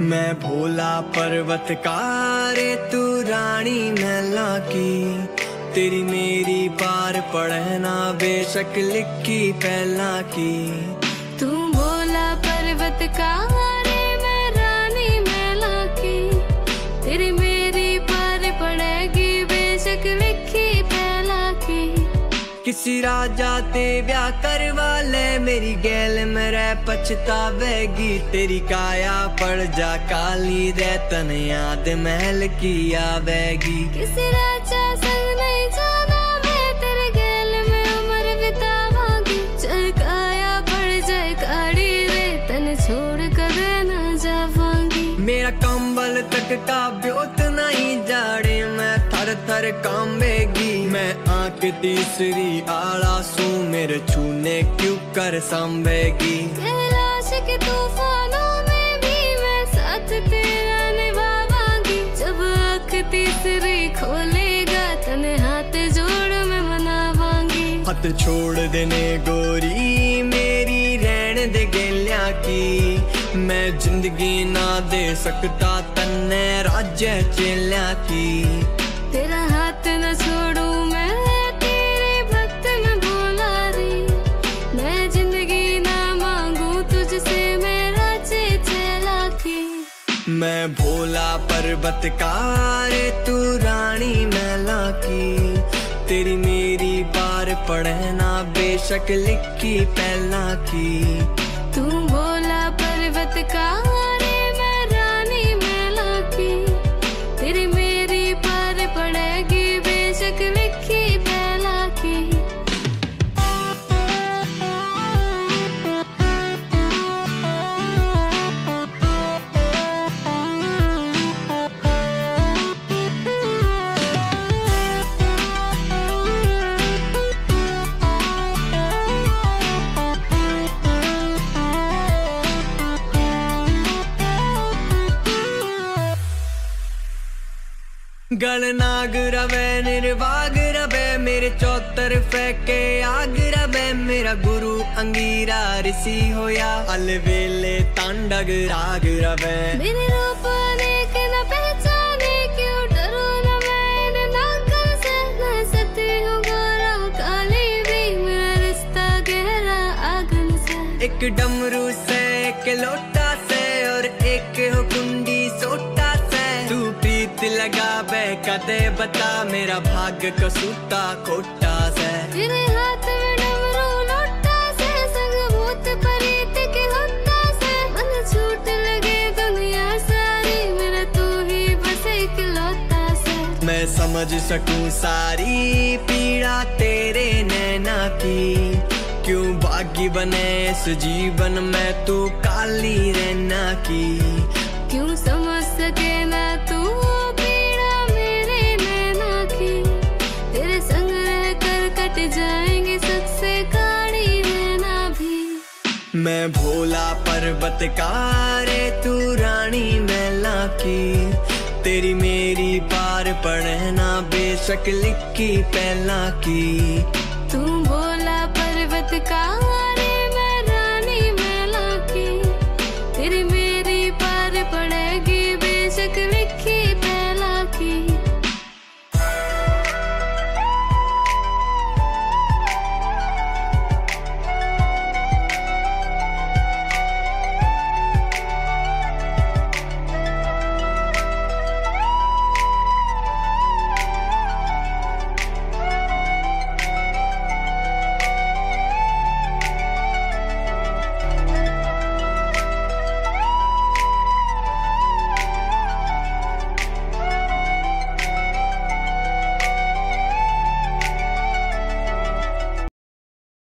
मैं भोला पर्वत कारे तू रानी मैला की। तेरी मेरी पार पढ़ना बेशक लिखी पहला की। तू भोला पर्वत का रे मैं रानी मेला की। तेरी किसी राजा ते ब्याह करवा ले। मेरी गैल मेरे पछतावेगी तेरी काया पड़ जा काली दे तन याद महल की आवेगी। किसी राजा संग नहीं जाना मैं। तेरे गैल में उम्र बितावांगी। चल काया पड़ जाए काड़ी रे तन छोड़ कर ना जावांगी। मेरा कंबल तक का ब्योत नहीं जाड़े। मैं थर थर कांबेगी आँख तीसरी आला सू मेरे छूने क्यों कर कैलाश के तूफानों में भी मैं साथ तेरा निभावांगी। जब आँख तीसरी खोलेगा तने हाथ जोड़ मैं मनावांगी। हथ छोड़ देने गोरी मेरी रहन दे गेलिया की। मैं ज़िंदगी ना दे सकता तन्ने राज्य चेलिया की। तेरा हाथ न छोड़ू कारे तू रानी मैला की। तेरी मेरी बार पढ़ना बेशक लिखी पहला की। गणनाग रवे निर्वाग रवे मेरे चौतर फेंके आग रवे मेरा गुरु अंगीरा ऋषि होया। अलवेले तांडग राग रवे। मेरे रूप न पहचाने क्यों डरो न मैं से न सती हूँ गोरा काली भी मेरा रिश्ता गहरा आगन से। एक डमरू से एक लोटा से और एक हो कदे बता मेरा भाग्य कसूता खोटा से तेरे हाथ में डमरू लोटा से संग भूत प्रीत के होता से। मन छूट लगे दुनिया सारी मेरा तू ही बस से। मैं समझ सकूँ सारी पीड़ा तेरे नैना की। क्यों भागी बने इस जीवन में तू काली रहना की? मैं भोला पर्वत कारे तू रानी मैला की। तेरी मेरी पार पढ़ना बेशक लिखी पहला की। तू का